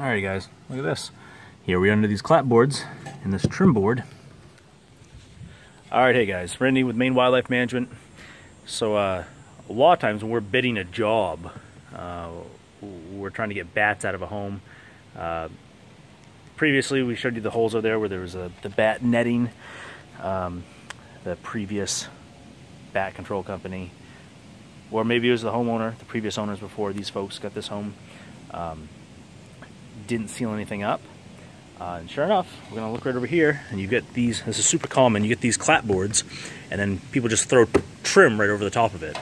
Alright guys, look at this. Here we are under these clapboards and this trim board. Alright, hey guys, Randy with Maine Wildlife Management. So uh, a lot of times when we're bidding a job, uh, we're trying to get bats out of a home. Uh, previously we showed you the holes over there where there was a, the bat netting. Um, the previous bat control company, or maybe it was the homeowner, the previous owners before these folks got this home. Um, didn't seal anything up. Uh, and sure enough, we're gonna look right over here, and you get these, this is super common, you get these clapboards, and then people just throw trim right over the top of it.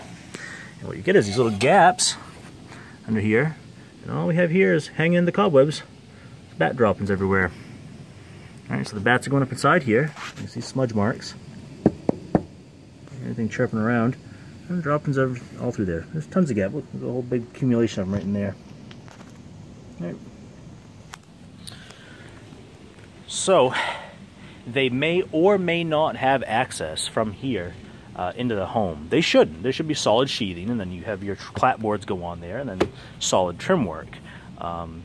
And what you get is these little gaps under here, and all we have here is hanging the cobwebs, bat droppings everywhere. All right, so the bats are going up inside here. You see smudge marks. Everything chirping around. And droppings all through there. There's tons of gap. Look, there's a whole big accumulation of them right in there. All right. So, they may or may not have access from here uh, into the home. They shouldn't. There should be solid sheathing, and then you have your clapboards go on there, and then solid trim work. Um,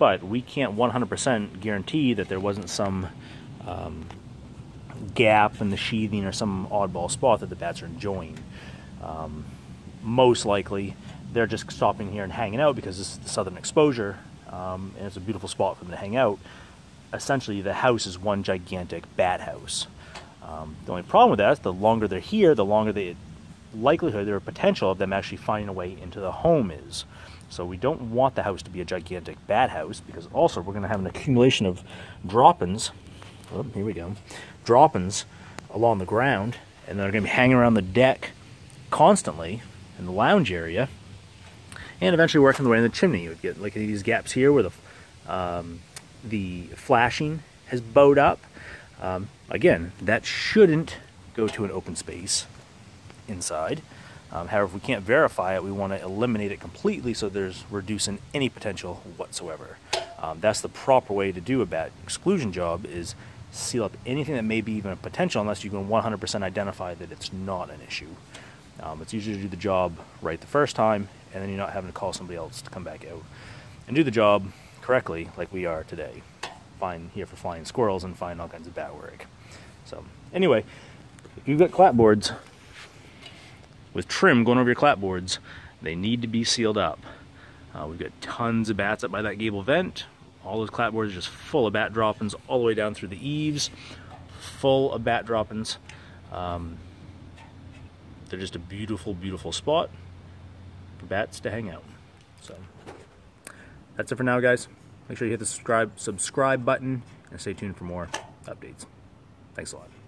but we can't 100% guarantee that there wasn't some um, gap in the sheathing or some oddball spot that the bats are enjoying. Um, most likely, they're just stopping here and hanging out because this is the southern exposure, um, and it's a beautiful spot for them to hang out essentially the house is one gigantic bat house. Um, the only problem with that is the longer they're here, the longer the likelihood or potential of them actually finding a way into the home is. So we don't want the house to be a gigantic bat house because also we're going to have an accumulation of droppings. Oh, here we go. Droppings along the ground, and they're going to be hanging around the deck constantly in the lounge area, and eventually working their way in the chimney. You would get like these gaps here where the um, the flashing has bowed up. Um, again, that shouldn't go to an open space inside. Um, however, if we can't verify it, we want to eliminate it completely so there's reducing any potential whatsoever. Um, that's the proper way to do a bat exclusion job is seal up anything that may be even a potential unless you can 100% identify that it's not an issue. Um, it's easier to do the job right the first time and then you're not having to call somebody else to come back out and do the job correctly like we are today. Fine here for flying squirrels and find all kinds of bat work. So anyway, if you've got clapboards with trim going over your clapboards, they need to be sealed up. Uh, we've got tons of bats up by that gable vent. All those clapboards are just full of bat droppings all the way down through the eaves, full of bat droppings. Um, they're just a beautiful, beautiful spot for bats to hang out. So that's it for now, guys. Make sure you hit the subscribe, subscribe button and stay tuned for more updates. Thanks a lot.